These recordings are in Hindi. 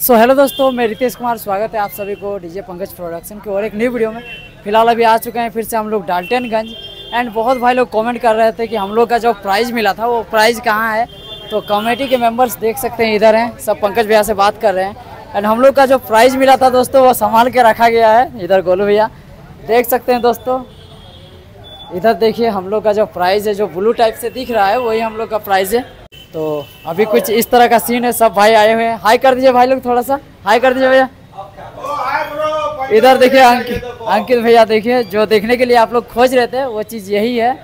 सो so, हेलो दोस्तों मैं रितेश कुमार स्वागत है आप सभी को डीजे पंकज प्रोडक्शन की और एक न्यू वीडियो में। फ़िलहाल अभी आ चुके हैं फिर से हम लोग डाल्टनगंज। एंड बहुत भाई लोग कमेंट कर रहे थे कि हम लोग का जो प्राइज़ मिला था वो प्राइज़ कहाँ है? तो कमेटी के मेंबर्स देख सकते हैं इधर हैं सब पंकज भैया से बात कर रहे हैं। एंड हम लोग का जो प्राइज़ मिला था दोस्तों वो संभाल के रखा गया है। इधर गोलू भैया देख सकते हैं दोस्तों। इधर देखिए हम लोग का जो प्राइज़ है जो ब्लू टाइप से दिख रहा है वही हम लोग का प्राइज़ है। तो अभी कुछ इस तरह का सीन है, सब भाई आए हुए हैं। हाई कर दीजिए भाई लोग थोड़ा सा। हाई कर दीजिए भैया। इधर देखिए अंकित अंकित भैया देखिए, जो देखने के लिए आप लोग खोज रहे थे, वो चीज़ यही है।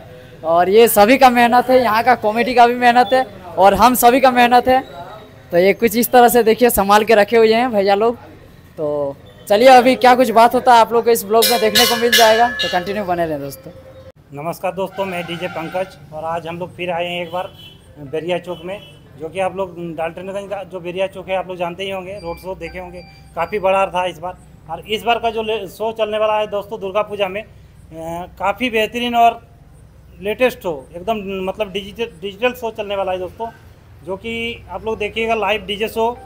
और ये सभी का मेहनत है, यहाँ का कॉमेडी का भी मेहनत है, और हम सभी का मेहनत है। तो ये कुछ इस तरह से देखिए, संभाल के रखे हुए हैं भैया लोग। तो चलिए, अभी क्या कुछ बात होता है आप लोग को इस ब्लॉग में देखने को मिल जाएगा। तो कंटिन्यू बने रहें दोस्तों। नमस्कार दोस्तों, मैं डीजे पंकज, और आज हम लोग फिर आए हैं एक बार बेरिया चौक में, जो कि आप लोग डाल्टनगंज का जो बेरिया चौक है, आप लोग जानते ही होंगे, रोड शो देखे होंगे, काफ़ी बड़ा था इस बार। और इस बार का जो शो चलने वाला है दोस्तों, दुर्गा पूजा में काफ़ी बेहतरीन और लेटेस्ट हो एकदम मतलब डिजिटल डिजिटल शो चलने वाला है दोस्तों, जो कि आप लोग देखिएगा, लाइव डीजे शो।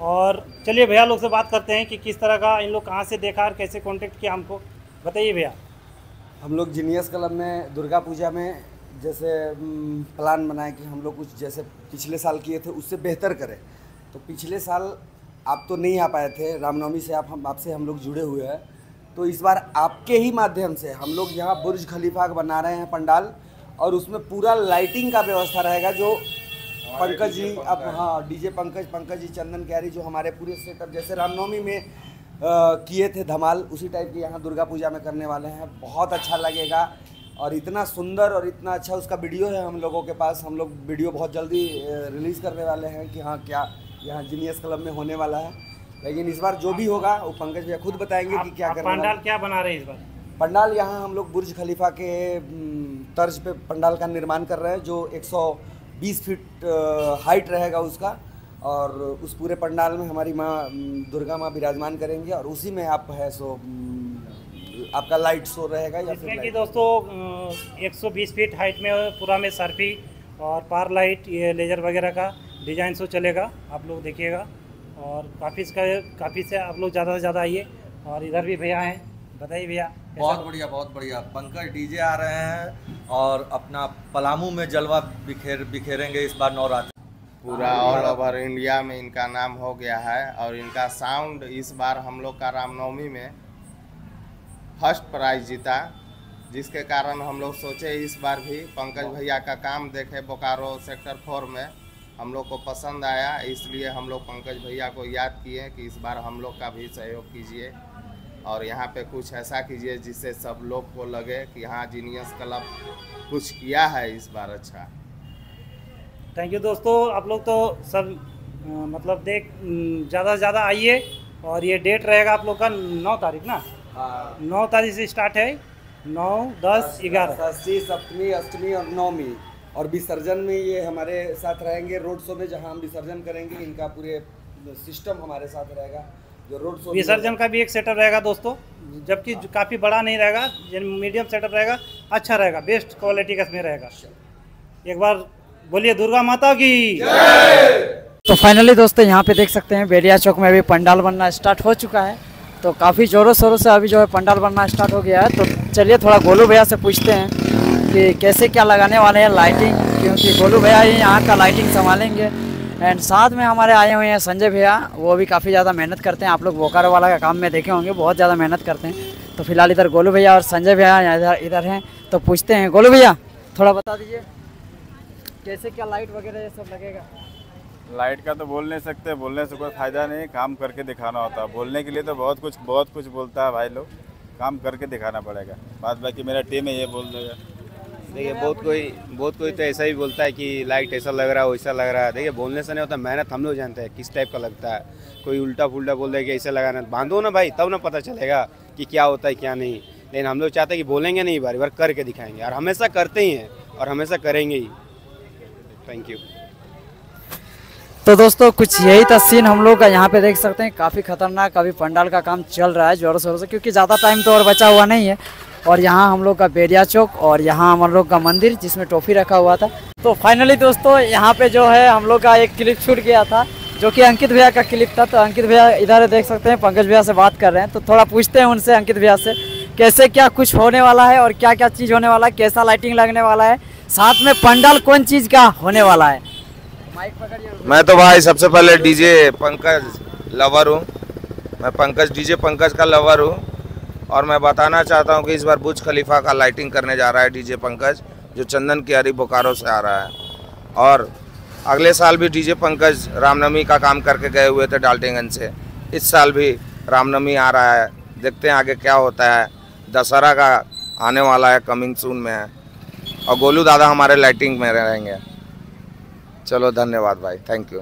और चलिए भैया, लोग से बात करते हैं कि किस तरह का इन लोग कहाँ से देखा और कैसे कांटेक्ट किया हमको। बताइए भैया। हम लोग जीनियस क्लब में, दुर्गा पूजा में जैसे प्लान बनाए कि हम लोग कुछ जैसे पिछले साल किए थे उससे बेहतर करें। तो पिछले साल आप तो नहीं आ पाए थे रामनवमी से आप हम आपसे हम लोग जुड़े हुए हैं। तो इस बार आपके ही माध्यम से हम लोग यहाँ बुर्ज खलीफा बना रहे हैं पंडाल और उसमें पूरा लाइटिंग का व्यवस्था रहेगा जो पंकज जी अब हाँ। डीजे पंकज पंकज जी चंदन कैरी जो हमारे पूरे सेटअप जैसे रामनवमी में किए थे धमाल उसी टाइप के यहाँ दुर्गा पूजा में करने वाले हैं। बहुत अच्छा लगेगा। और इतना सुंदर और इतना अच्छा उसका वीडियो है हम लोगों के पास। हम लोग वीडियो बहुत जल्दी रिलीज़ करने वाले हैं कि हाँ क्या यहाँ जीनियस क्लब में होने वाला है। लेकिन इस बार जो भी होगा वो पंकज भैया खुद बताएँगे कि क्या करना पंडाल क्या बना रहे हैं इस बार? पंडाल यहाँ हम लोग बुर्ज खलीफा के तर्ज पे पंडाल का निर्माण कर रहे हैं जो 120 फीट हाइट रहेगा उसका। और उस पूरे पंडाल में हमारी माँ दुर्गा माँ विराजमान करेंगे और उसी में आप है सो आपका लाइट शो रहेगा या फिर कि दोस्तों 120 फीट हाइट में पूरा में सर्फी और पार लाइट ये लेजर वगैरह का डिज़ाइन शो चलेगा। आप लोग देखिएगा। और काफ़ी इसका काफ़ी से आप लोग ज़्यादा से ज़्यादा आइए और इधर भी भैया हैं। बताइए भैया बहुत बढ़िया बहुत बढ़िया। पंकज डीजे आ रहे हैं और अपना पलामू में जलवा बिखेर बिखेरेंगे इस बार नवरात्र। पूरा ऑल ओवर इंडिया में इनका नाम हो गया है और इनका साउंड इस बार हम लोग का रामनवमी में फ़र्स्ट प्राइज जीता, जिसके कारण हम लोग सोचे इस बार भी पंकज भैया का काम देखे बोकारो सेक्टर फोर में। हम लोग को पसंद आया, इसलिए हम लोग पंकज भैया को याद किए कि इस बार हम लोग का भी सहयोग कीजिए। और यहाँ पे कुछ ऐसा कीजिए जिससे सब लोग को लगे कि हाँ जीनियस क्लब कुछ किया है इस बार अच्छा। थैंक यू दोस्तों, आप लोग तो सब मतलब देख ज़्यादा से ज़्यादा आइए और ये डेट रहेगा आप लोग का नौ तारीख ना? नौ तारीख से स्टार्ट है। नौ दस ग्यारह। षष्ठी सप्तमी अष्टमी और नौमी। और विसर्जन में ये हमारे साथ रहेंगे रोड शो में जहाँ हम विसर्जन करेंगे इनका पूरे सिस्टम हमारे साथ रहेगा जो रोड शो विसर्जन का भी एक सेटअप रहेगा दोस्तों। जबकि हाँ। काफ़ी बड़ा नहीं रहेगा मीडियम सेटअप रहेगा अच्छा रहेगा बेस्ट क्वालिटी का इसमें रहेगा। एक बार बोलिए दुर्गा माता की। तो फाइनली दोस्तों यहाँ पे देख सकते हैं बेरिया चौक में अभी पंडाल बनना स्टार्ट हो चुका है। तो काफ़ी ज़ोरों शोरों से अभी जो है पंडाल बनना स्टार्ट हो गया है। तो चलिए थोड़ा गोलू भैया से पूछते हैं कि कैसे क्या लगाने वाले हैं लाइटिंग क्योंकि गोलू भैया ही यहाँ का लाइटिंग संभालेंगे। एंड साथ में हमारे आए हुए हैं संजय भैया, वो भी काफ़ी ज़्यादा मेहनत करते हैं। आप लोग बोकारो वाला का काम में देखे होंगे, बहुत ज़्यादा मेहनत करते हैं। तो फ़िलहाल इधर गोलू भैया और संजय भैया इधर इधर हैं। तो पूछते हैं, गोलू भैया, थोड़ा बता दीजिए, कैसे क्या लाइट वगैरह ये सब लगेगा? लाइट का तो बोल नहीं सकते, बोलने से कोई फ़ायदा नहीं, काम करके दिखाना होता बोलने के लिए तो बहुत कुछ बहुत कुछ बोलता है भाई लोग। काम करके दिखाना पड़ेगा। बात बाकी मेरा टीम है, ये बोल देगा। देखिए, बहुत कोई बहुत कोई तो ऐसा ही बोलता है कि लाइट ऐसा लग रहा है वैसा लग रहा है। देखिए, बोलने से नहीं होता, मेहनत हम लोग जानते हैं किस टाइप का लगता है। कोई उल्टा फुल्टा बोल रहा है कि ऐसा लगाना, बांधो ना भाई, तब ना पता चलेगा कि क्या होता है, क्या नहीं। लेकिन हम लोग चाहते हैं कि बोलेंगे नहीं, बार बार करके दिखाएँगे। और हमेशा करते ही हैं, और हमेशा करेंगे ही। थैंक यू तो दोस्तों, कुछ यही था सीन हम लोग का। यहाँ पे देख सकते हैं, काफ़ी खतरनाक अभी पंडाल का काम चल रहा है जोरों शोरों से, क्योंकि ज़्यादा टाइम तो और बचा हुआ नहीं है। और यहाँ हम लोग का बेरिया चौक और यहाँ हम लोग का मंदिर जिसमें टॉफ़ी रखा हुआ था। तो फाइनली दोस्तों, यहाँ पे जो है हम लोग का एक क्लिप छूट गया था, जो कि अंकित भैया का क्लिप था। तो अंकित भैया इधर देख सकते हैं, पंकज भैया से बात कर रहे हैं। तो थोड़ा पूछते हैं उनसे, अंकित भैया से, कैसे क्या कुछ होने वाला है और क्या क्या चीज़ होने वाला है, कैसा लाइटिंग लगने वाला है? साथ में पंडाल कौन चीज़ का होने वाला है? मैं तो भाई सबसे पहले डीजे पंकज लवर हूँ। मैं पंकज, डीजे पंकज का लवर हूँ। और मैं बताना चाहता हूँ कि इस बार बुज खलीफा का लाइटिंग करने जा रहा है डीजे पंकज, जो चंदन कियारी बोकारो से आ रहा है। और अगले साल भी डीजे पंकज रामनवमी का काम करके गए हुए थे डाल्टेगंज से। इस साल भी रामनवमी आ रहा है। देखते हैं आगे क्या होता है। दशहरा का आने वाला है कमिंग सून में है। और गोलू दादा हमारे लाइटिंग में रहेंगे। चलो धन्यवाद भाई। Thank you